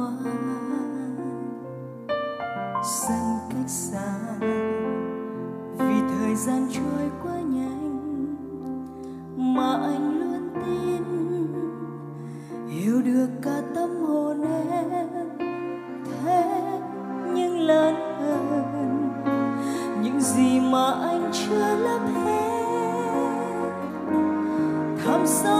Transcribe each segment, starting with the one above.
ngoan sân cách xa, vì thời gian trôi quá nhanh mà anh luôn tin. Hiểu được cả tâm hồn em, thế nhưng lớn hơn những gì mà anh chưa lấp hết. Thăm sâu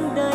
the.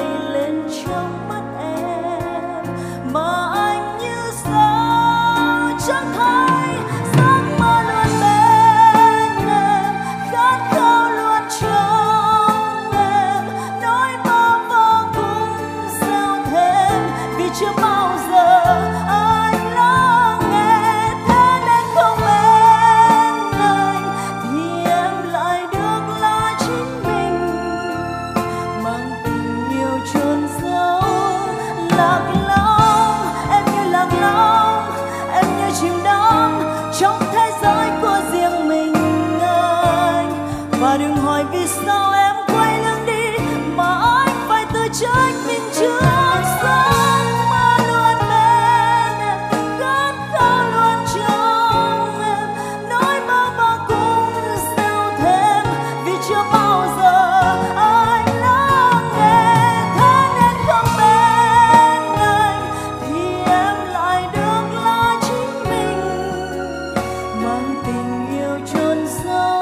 trách mình chưa giấc mơ luôn bên em khát khao luôn trong em. Nỗi mơ mà cũng gieo thêm, vì chưa bao giờ ai lắng nghe. Thế nên không bên anh, thì em lại được là chính mình. Mang tình yêu chôn sâu